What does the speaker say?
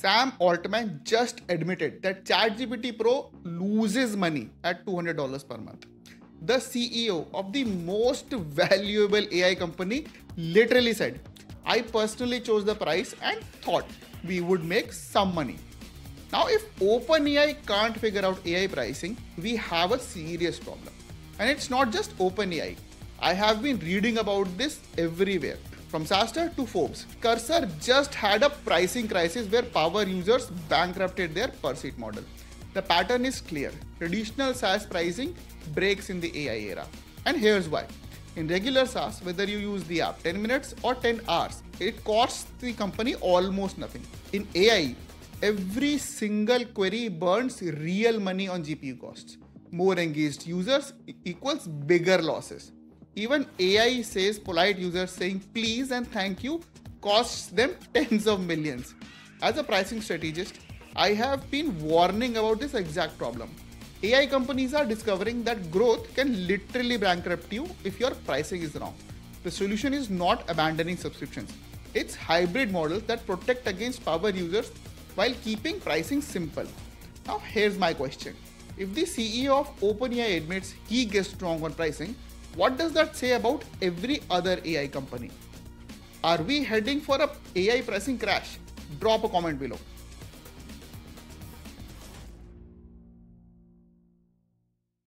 Sam Altman just admitted that ChatGPT Pro loses money at $200 per month. The CEO of the most valuable AI company literally said, I personally chose the price and thought we would make some money. Now, if OpenAI can't figure out AI pricing, we have a serious problem. And it's not just OpenAI. I have been reading about this everywhere. From SaaStr to Forbes, Cursor just had a pricing crisis where power users bankrupted their per seat model. The pattern is clear. Traditional SaaS pricing breaks in the AI era. And here's why. In regular SaaS, whether you use the app 10 minutes or 10 hours, it costs the company almost nothing. In AI, every single query burns real money on GPU costs. More engaged users equals bigger losses. Even AI says polite users saying please and thank you costs them tens of millions. As a pricing strategist, I have been warning about this exact problem. AI companies are discovering that growth can literally bankrupt you if your pricing is wrong. The solution is not abandoning subscriptions. It's hybrid models that protect against power users while keeping pricing simple. Now here's my question. If the CEO of OpenAI admits he gets wrong on pricing, what does that say about every other AI company? Are we heading for a AI pricing crash? Drop a comment below.